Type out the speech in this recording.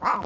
Ugh.